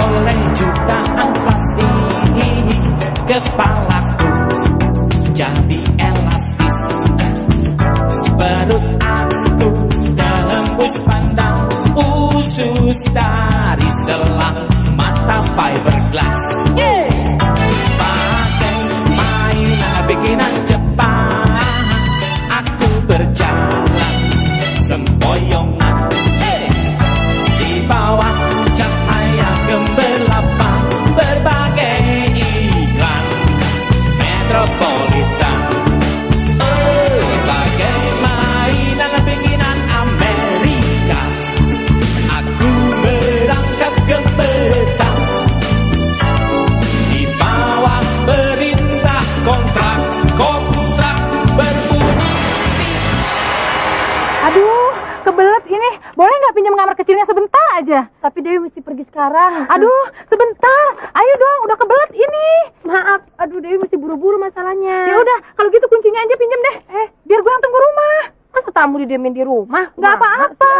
oleh jutaan plastik Kepalaku jadi elastis. Perut aku tembus pandang Usus dari selang mata fiberglass sekarang. Aduh, sebentar. Ayo dong, udah kebelet ini. Maaf, aduh Dewi mesti buru-buru masalahnya. Ya udah, kalau gitu kuncinya aja pinjem deh. Eh, biar gue yang tunggu rumah. Masa tamu didiamin di rumah? Nggak Masa apa-apa.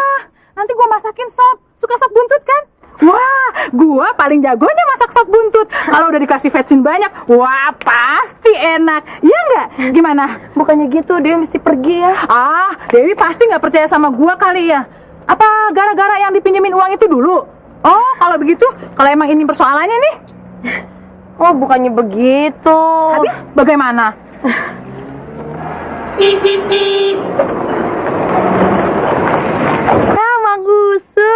Nanti gue masakin sop. Suka sop buntut kan? Wah, gua paling jagonya masak sop buntut. Kalau udah dikasih vetsin banyak, wah pasti enak. Iya nggak? Gimana? Bukannya gitu, Dewi mesti pergi ya. Ah, Dewi pasti nggak percaya sama gua kali ya. Apa gara-gara yang dipinjemin uang itu dulu? Oh, kalau begitu, kalau emang ini persoalannya nih, Oh, bukannya begitu. habis bagaimana? Sama Gusu.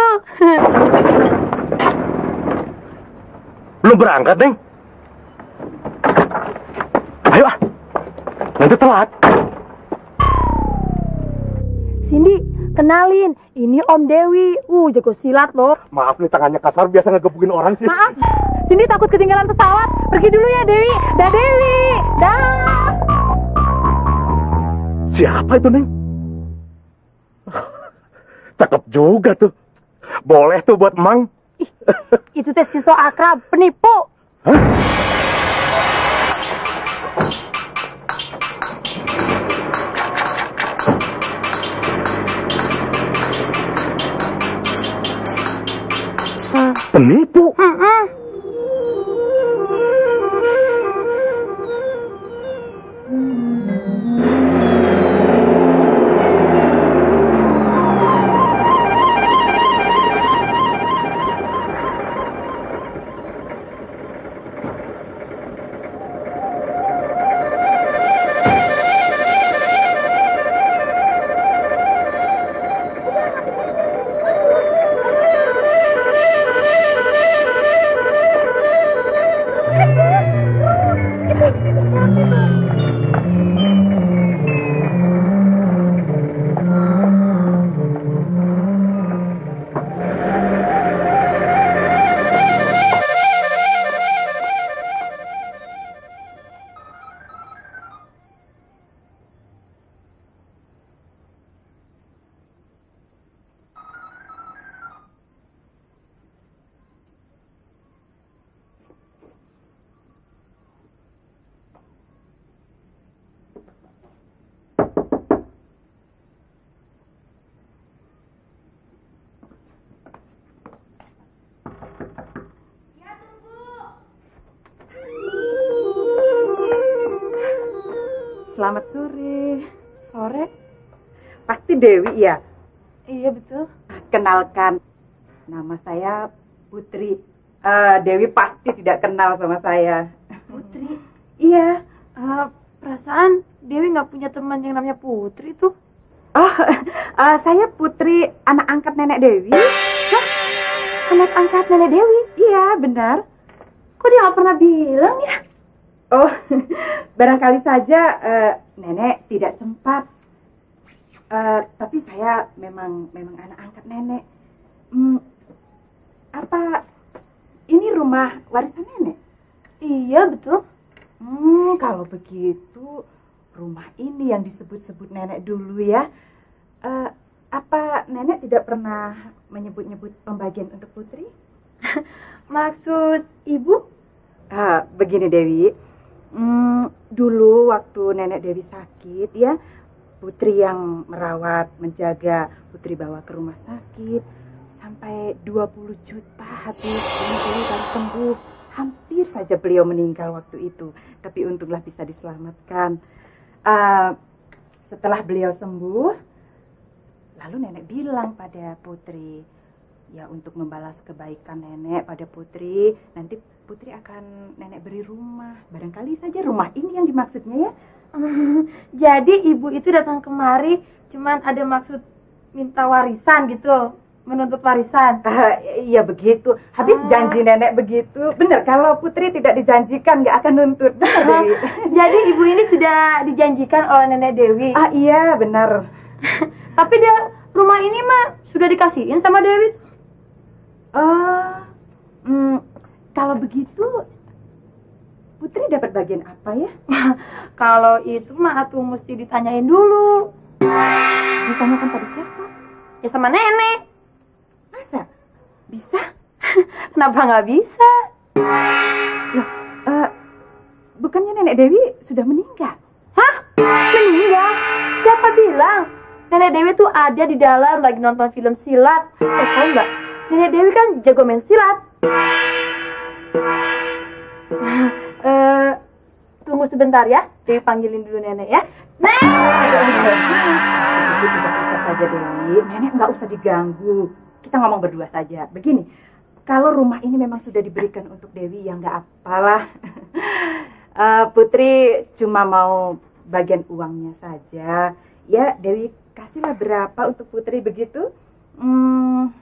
Belum berangkat, Neng? Ayo ah. Nanti telat. Cindy, kenalin. Ini Om Dewi. Uh, jago silat loh. Maaf nih tangannya kasar biasa ngegebukin orang sih. Maaf, Cindy takut ketinggalan pesawat. Pergi dulu ya Dewi. Dah Dewi. Dah. Siapa itu, Neng? Cakep juga tuh. Boleh tuh buat Mang. Itu teh siswa akrab, penipu. Penipu. Selamat sore. Sore? Pasti Dewi ya. Iya betul. Kenalkan, nama saya Putri. Eh, Dewi pasti tidak kenal sama saya. Putri. Iya. Eh, perasaan Dewi nggak punya teman yang namanya Putri tuh. Oh, eh, saya Putri, anak angkat nenek Dewi. Hah? Anak angkat nenek Dewi? Iya, benar. Kok dia nggak pernah bilang ya? Oh, barangkali saja eh, nenek tidak sempat. Eh, tapi saya memang memang anak angkat nenek. Hmm, apa ini rumah warisan nenek? Iya betul. Hmm, kalau begitu rumah ini yang disebut-sebut nenek dulu ya. Eh, apa nenek tidak pernah menyebut-nyebut pembagian untuk putri? Maksud ibu? Ah, begini Dewi, Hmm, dulu waktu nenek Dewi sakit ya, putri yang merawat, menjaga putri bawa ke rumah sakit sampai 20 juta habis ini baru sembuh. Hampir saja beliau meninggal waktu itu, tapi untunglah bisa diselamatkan. Eh, setelah beliau sembuh, lalu nenek bilang pada Putri, ya untuk membalas kebaikan nenek pada Putri, nanti Putri akan nenek beri rumah. Barangkali saja rumah ini yang dimaksudnya ya. Jadi ibu itu datang kemari cuman ada maksud minta warisan gitu, menuntut warisan. Ah, iya begitu. Habis Ah. janji nenek begitu. Benar kalau Putri tidak dijanjikan nggak akan nuntut. Dewi. Jadi ibu ini sudah dijanjikan oleh nenek Dewi. ah iya benar. Tapi dia rumah ini mah sudah dikasihin sama Dewi. Ah, hmm, kalau begitu Putri dapat bagian apa ya? Kalau itu mah atuh mesti ditanyain dulu. Ditanyakan pada siapa? Ya sama nenek. Masa? Bisa? Kenapa nggak bisa? Loh, eh, bukannya nenek Dewi sudah meninggal? Hah? Meninggal? Siapa bilang? Nenek Dewi tuh ada di dalam lagi nonton film silat. Eh, tahu nggak? Nenek Dewi kan jago main silat. Eh, tunggu sebentar ya. Dewi panggilin dulu nenek ya. Nek! Ibu tidak bisa saja Dewi. Nenek nggak usah diganggu. Kita ngomong berdua saja. Begini, kalau rumah ini memang sudah diberikan untuk Dewi, ya nggak apalah. Eh, Putri cuma mau bagian uangnya saja. Ya, Dewi kasihlah berapa untuk Putri begitu? Hmm,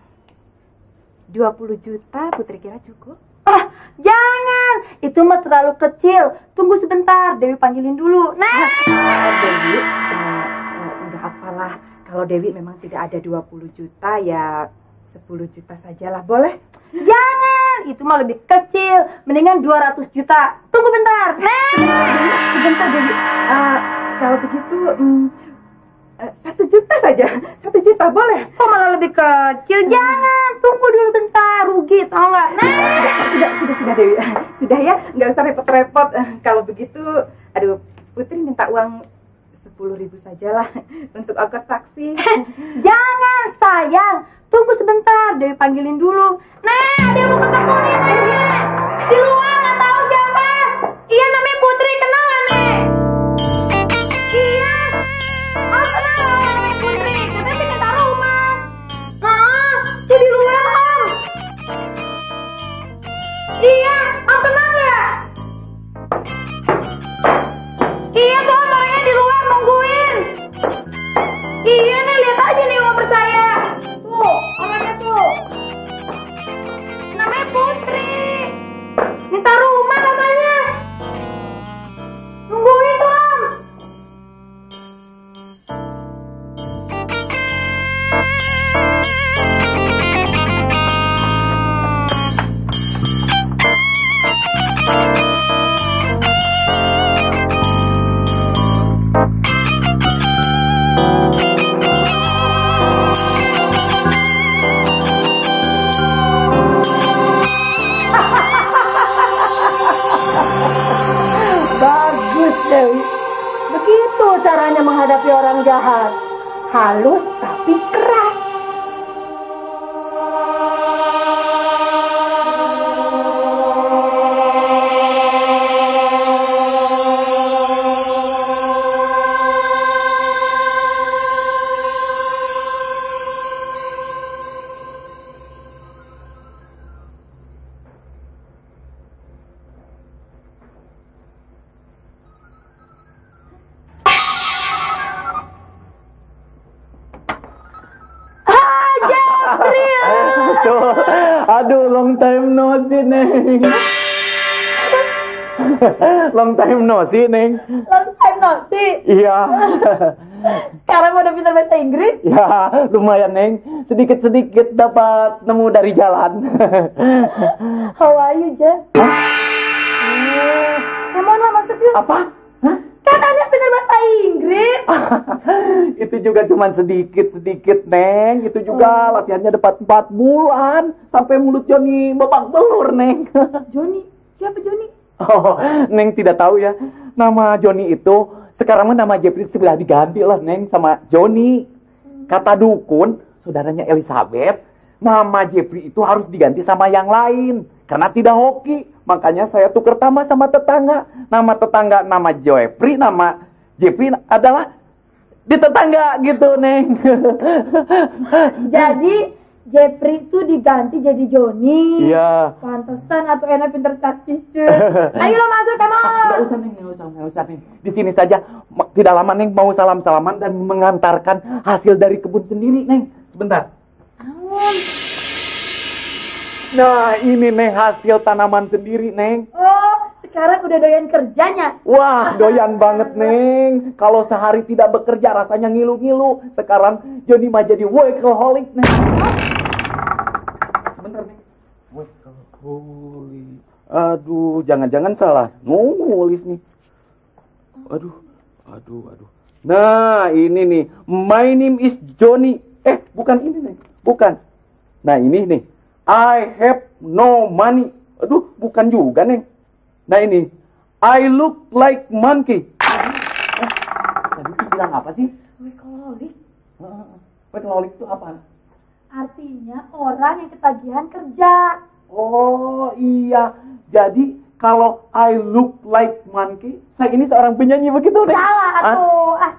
20 juta Putri kira cukup? Ah, jangan. Itu mah terlalu kecil. Tunggu sebentar. Dewi panggilin dulu. Nek! Ah, Dewi, eh, eh, nggak apalah. Kalau Dewi memang tidak ada 20 juta, ya 10 juta sajalah. Boleh? Jangan. Itu mah lebih kecil. Mendingan 200 juta. Tunggu bentar. Nek! Sebentar, Dewi. Ah, kalau begitu, eh, satu juta saja. Satu juta, boleh? Kok malah lebih kecil? Jangan. Tunggu dulu bentar. Rugi, tau nggak? Nek! Sudah, sudah, sudah, Dewi. Sudah ya, nggak usah repot-repot. Eh, Kalau begitu, aduh, Putri minta uang sepuluh ribu sajalah untuk ongkos taksi. Jangan, sayang. Tunggu sebentar. Dewi panggilin dulu. Ada yang mau ketemu nih. Di luar, nggak tahu siapa. Iya, namanya aduh long time no see, Neng. long time no see, Neng. Long time no see. Iya. Sekarang udah pintar bahasa Inggris. Ya, lumayan, Neng. Sedikit-sedikit dapat nemu dari jalan. How are you? Eh, Emang lah maksudnya? Apa? Bahasa Inggris. itu juga cuma sedikit-sedikit, Neng. Itu juga latihannya dapat 4 bulan. Sampai mulut Joni babak belur, Neng. Joni, siapa Joni? Oh, Neng tidak tahu ya. Nama Joni itu sekarang mah nama Jeffrey sudah diganti lah, Neng, sama Joni. Kata dukun, saudaranya Elizabeth, nama Jeffrey itu harus diganti sama yang lain karena tidak hoki. Makanya saya tuker nama sama tetangga. Nama tetangga nama Jeffrey, nama Jeffrey adalah di tetangga gitu, Neng. Jadi Jeffrey itu diganti jadi Joni. Iya. Pantesan atau enak pinter. Ayo lo masuk kamu. Nggak usah, Neng, nggak usah, nggak usah, Neng. Di sini saja. Tidak lama, Neng, mau salam-salaman dan mengantarkan hasil dari kebun sendiri, Neng. Sebentar. Nah, ini, Neng, hasil tanaman sendiri, Neng. Oh, sekarang udah doyan kerjanya. Wah, doyan banget, Neng. Kalau sehari tidak bekerja rasanya ngilu-ngilu. Sekarang Joni mah jadi workaholic, Neng. Sebentar, Neng. Workaholic. Aduh, jangan-jangan salah. Nulis nih. Aduh, aduh, aduh. Nah, ini nih. My name is Johnny. Eh, bukan ini, Neng. Bukan. Nah, ini nih. I have no money. Aduh, bukan juga, Neng. Nah, ini. I look like monkey. Eh, tadi tuh bilang apa sih? Workaholic Workaholic itu apa? artinya orang yang ketagihan kerja. Oh, iya. Jadi, kalau I look like monkey, saya ini seorang penyanyi begitu, Neng? Salah Hah? atuh. Ah,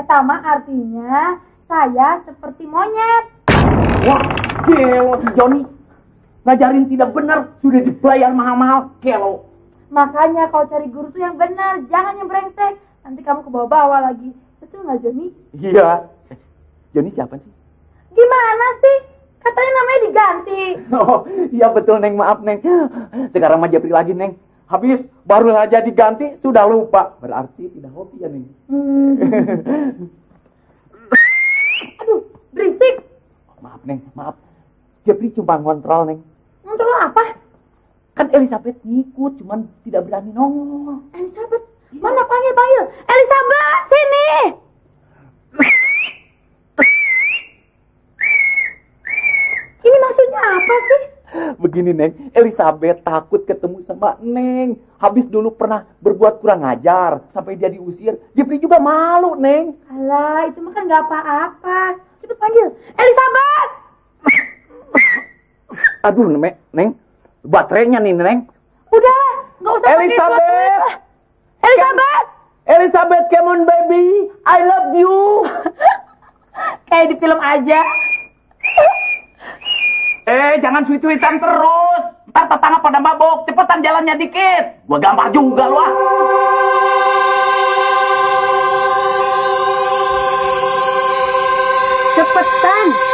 etama artinya saya seperti monyet. Wah, gelo si Joni. Ngajarin tidak benar, sudah dibayar mahal-mahal, gelo. Makanya kalau cari guru tuh yang benar, jangan yang brengsek. Nanti kamu ke bawah-bawah lagi. Betul nggak Joni? Iya. Eh, Joni siapa sih? Gimana sih? Katanya namanya diganti. Oh, iya betul, Neng. Maaf, Neng. Sekarang mah Japri lagi, Neng. Habis, baru aja diganti, sudah lupa. Berarti tidak hobi ya, Neng. Hmm. Aduh, berisik. maaf, Neng. Maaf. Japri cuma ngontrol, Neng. Ngontrol apa? Kan Elizabeth ngikut, cuman tidak berani nongol. Elizabeth, mana panggil panggil? Elizabeth, sini. Ini maksudnya apa sih? Begini, Neng. Elizabeth takut ketemu sama Neng. Habis dulu pernah berbuat kurang ajar. Sampai dia diusir. Japri juga malu, Neng. Alah, itu mah kan nggak apa-apa. Cepet panggil. Elizabeth! Aduh, Neng. Baterainya nih, Neng. Udah, nggak usah Elizabeth! Elizabeth! Elizabeth, come on, baby. I love you. Kayak di film aja. Eh, jangan sweet-sweetan terus. Ntar tetangga pada mabok. Cepetan jalannya dikit. Gua gambar juga lu ah. Cepetan.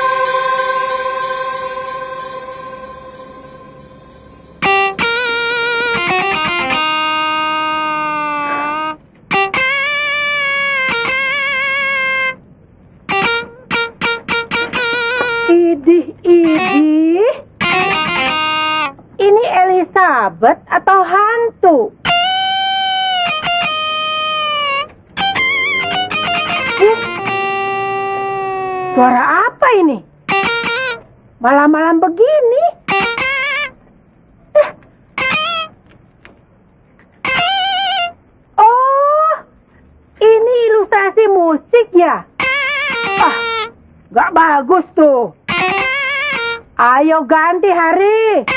Suara apa ini? Malam-malam begini? Eh. Oh, ini ilustrasi musik ya? Ah, gak bagus tuh. Ayo ganti hari.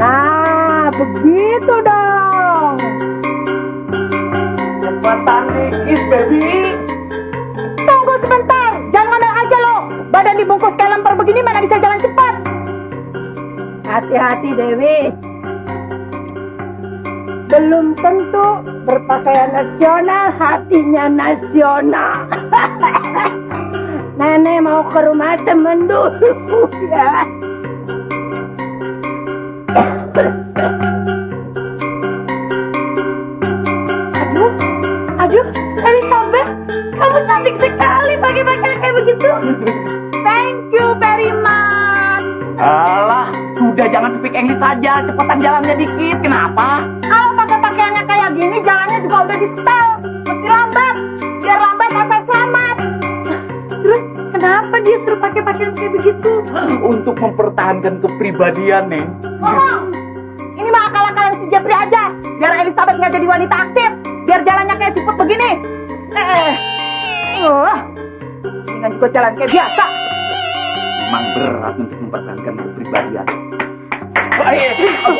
Nah, begitu dong. Dikit, baby. Tunggu sebentar, jangan ngambil aja lo. Badan dibungkus kayak lemper begini mana bisa jalan cepat. Hati-hati Dewi. Belum tentu berpakaian nasional hatinya nasional. Nenek mau ke rumah temen dulu ya. English saja. Cepetan jalannya dikit. Kenapa? Kalau pakai pakaiannya kayak gini, jalannya juga udah di setel. Mesti lambat. Biar lambat asal selamat. Terus kenapa dia suruh pakai pakaian kayak begitu? Untuk mempertahankan kepribadian, Neng. Ngomong. Ini mah akal-akalan si Jepri aja. Biar Elizabeth nggak jadi wanita aktif. Biar jalannya kayak siput begini. Eh. Uh. Neng juga jalan kayak biasa. Memang berat untuk mempertahankan kepribadian. Aduh,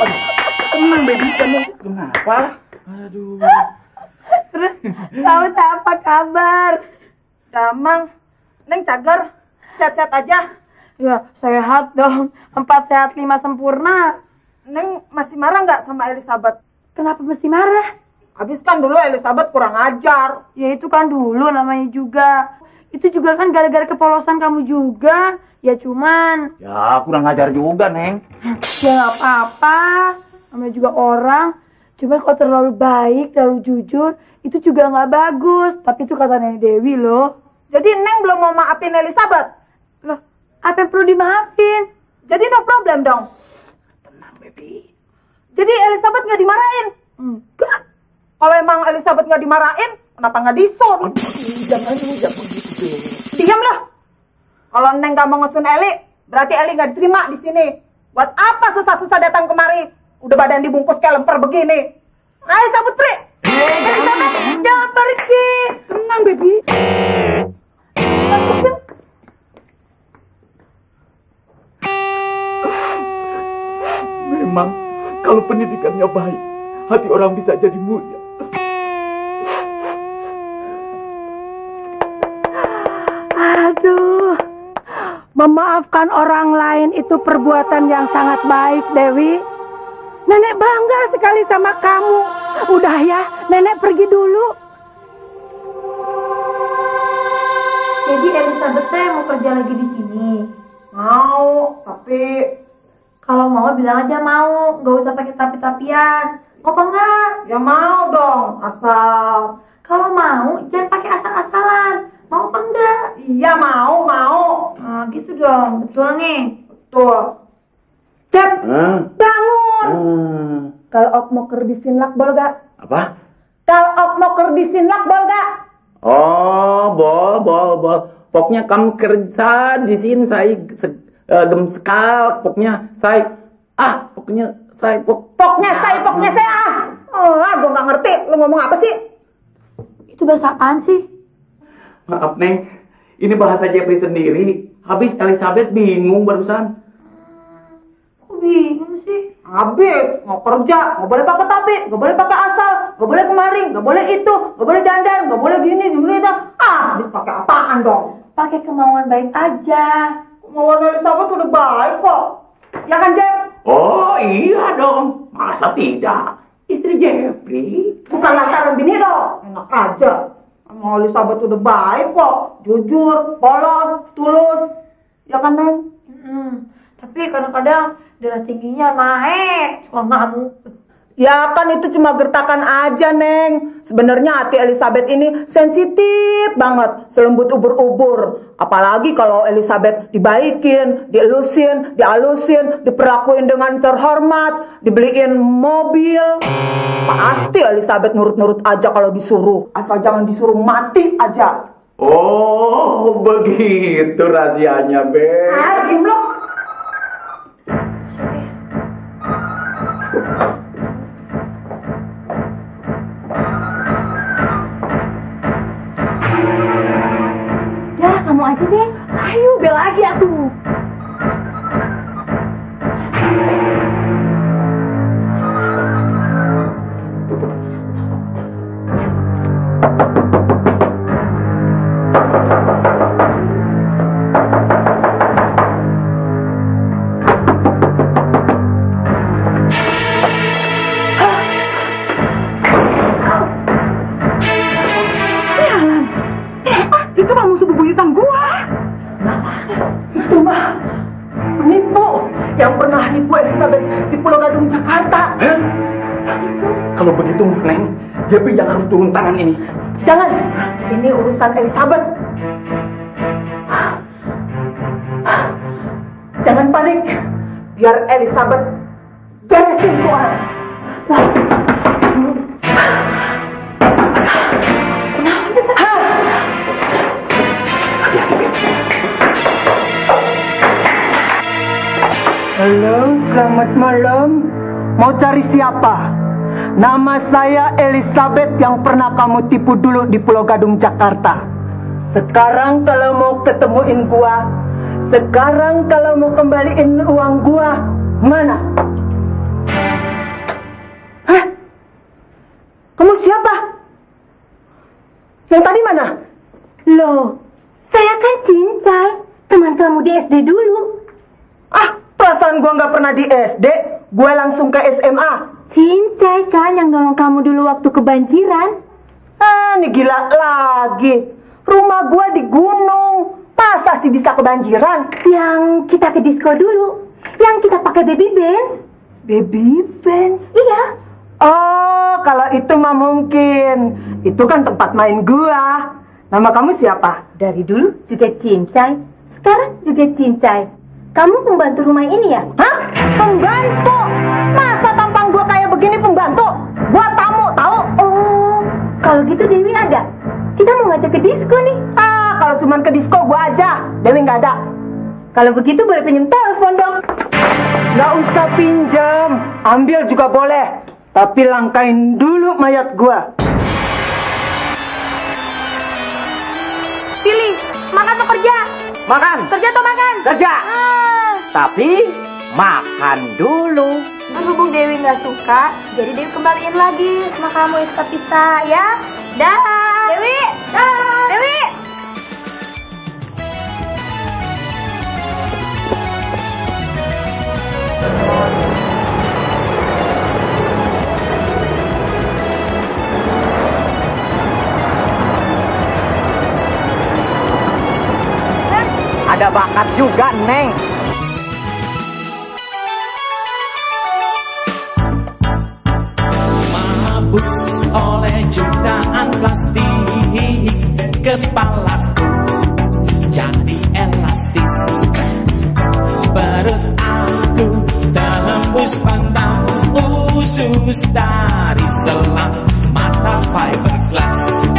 aduh. Tenang, baby. Kamu kenapa? Aduh. Terus kamu apa kabar? Damang, Neng cager, sehat-sehat aja. Ya, sehat dong. Empat sehat lima sempurna. Neng masih marah nggak sama Elizabeth? Kenapa mesti marah? Habis kan dulu Elizabeth kurang ajar. Ya itu kan dulu namanya juga. Itu juga kan gara-gara kepolosan kamu juga. Ya cuman, Ya, kurang ajar juga, Neng. ya nggak apa-apa. Namanya juga orang. Cuma kalau terlalu baik, terlalu jujur, itu juga nggak bagus. Tapi itu kata Nenek Dewi loh. Jadi Neng belum mau maafin Elizabeth. Loh, apa yang perlu dimaafin? Jadi no problem dong. Tenang, baby. Jadi Elizabeth nggak dimarahin. Enggak. Kalau emang Elizabeth nggak dimarahin, kenapa nggak disuruh? Jangan jangan begitu. Diam lah. Kalau Neng nggak mau ngesun Eli, berarti Eli nggak diterima di sini. Buat apa susah-susah datang kemari? Udah badan dibungkus kayak lemper begini. Ayo cabut, Pri. Elizabeth, jangan pergi. Tenang, baby. Memang, kalau pendidikannya baik, hati orang bisa jadi mulia. Memaafkan orang lain itu perbuatan yang sangat baik, Dewi. Nenek bangga sekali sama kamu. Udah ya, nenek pergi dulu. Jadi Elizabeth teh mau kerja lagi di sini. Mau, tapi Kalau mau bilang aja mau, gak usah pakai tapi-tapian. Mau apa enggak? ya mau dong. Asal Kalau mau, jangan pakai asal-asalan. Mau apa enggak? iya mau, mau. Nah, gitu dong, betul nih. Tuh. Cep, Hah? bangun. Hmm. Kalau ok mau kerdisin lak bol gak? Apa? Kalau ok mau kerdisin lak bol gak? Oh, bol, bol, bol. Pokoknya kamu kerja di sini saya se- eh, gem sekal. Pokoknya saya ah, pokoknya saya pok Poknya saya, poknya saya. ah. Oh, ah, gue gak ngerti. Lu ngomong apa sih? Itu bahasa apaan sih? Maaf, Neng. Ini bahasa Jeffrey sendiri. Habis Elizabeth bingung barusan. Kok bingung sih? Habis, mau kerja, nggak boleh pakai tapi, nggak boleh pakai asal, nggak boleh kemarin, nggak boleh itu, nggak boleh dandan, nggak boleh gini, gini itu. Ah, habis pakai apaan dong? Pakai kemauan baik aja. Kemauan Elizabeth udah baik kok. Ya kan, Jeff? Oh, iya dong. Masa tidak? Istri Jeffrey. Bukan lantaran bini dong. Enak aja. Mau Elizabeth udah baik kok. Jujur, polos, tulus. Ya kan, Neng? Mm-mm. Tapi kadang-kadang darah tingginya naik, suka ngamuk. Ya kan itu cuma gertakan aja, Neng. Sebenarnya hati Elizabeth ini sensitif banget, selembut ubur-ubur. Apalagi kalau Elizabeth dibaikin, dielusin, dialusin, diperlakuin dengan terhormat, dibeliin mobil. Pasti Elizabeth nurut-nurut aja kalau disuruh. Asal jangan disuruh mati aja. Oh, begitu rahasianya, Be. Ah, aja deh. Ayo, bel lagi atuh. Tangan ini. Jangan, ini urusan Elizabeth. Jangan panik, biar Elizabeth beresin tuh. Halo, selamat malam. Mau cari siapa? Nama saya Elizabeth yang pernah kamu tipu dulu di Pulau Gadung, Jakarta. Sekarang kalau mau ketemuin gua, sekarang kalau mau kembaliin uang gua, mana? Hah? Kamu siapa? Yang tadi mana? Loh, saya kan Cincai, teman kamu di SD dulu. Ah, perasaan gua nggak pernah di SD, gue langsung ke SMA. Cincai kan yang nolong kamu dulu waktu kebanjiran. Ah, ini gila lagi. Rumah gua di gunung. Masa sih bisa kebanjiran? Yang kita ke disco dulu. Yang kita pakai baby bands. Baby Benz. Iya. Oh, kalau itu mah mungkin. Itu kan tempat main gua. Nama kamu siapa? Dari dulu juga Cincai. Sekarang juga Cincai. Kamu pembantu rumah ini ya? Hah? Pembantu? Kayak pembantu? Gua tamu, tahu? Oh, kalau gitu Dewi ada. Kita mau ngajak ke disco nih. Ah, kalau cuman ke disco gua aja. Dewi nggak ada. Kalau begitu boleh pinjam telepon dong. Nggak usah pinjam, ambil juga boleh. Tapi langkain dulu mayat gua. Pilih, makan atau kerja? Makan, Kerja atau makan? kerja. Ah, Tapi makan dulu. Berhubung Dewi nggak suka, jadi Dewi kembaliin lagi sama kamu yang kita ya. Dah. Dewi. Dah. Dewi. Ada bakat juga, Neng. Mabuk oleh jutaan plastik Kepalaku jadi elastis. Perut aku tembus pantang Usus dari selang mata fiberglass